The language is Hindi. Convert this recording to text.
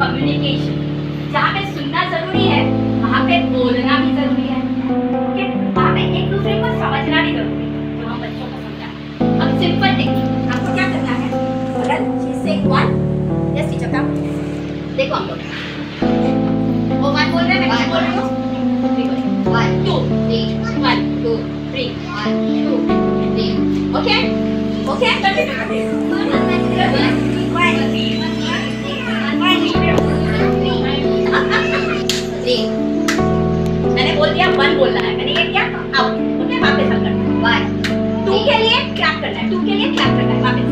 कम्युनिकेशन जहाँ पे सुनना ज़रूरी है वहाँ पे बोलना भी ज़रूरी है। वहाँ पे एक दूसरे को समझना भी ज़रूरी है जो हम बच्चों को समझा अब सिंपल टेक्निक आपको क्या करना है? शी से वन यस टीचर का देखो हम लोग वो वन बोल रहे हैं मैं बोल रही हूँ? One two three one two three one two three okay okay मैंने बोलना है। मैंने ये किया आउट ओके वापस हम करना है। टू के लिए क्लैप करना है टू के लिए क्लैप करना है